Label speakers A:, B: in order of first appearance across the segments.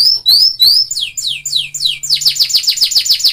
A: you you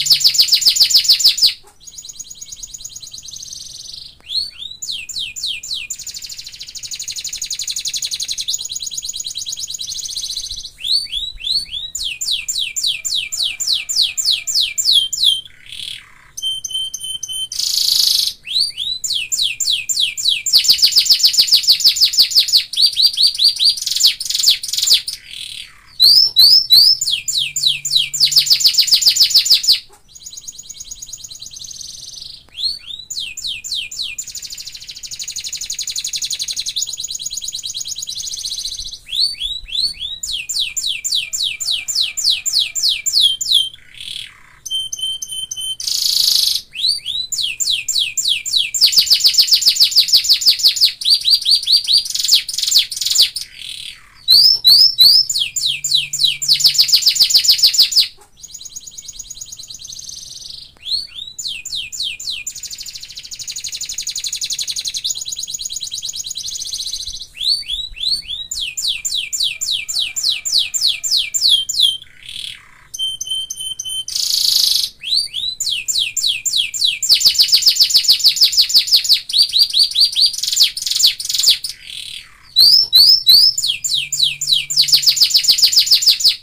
A: you Thank you.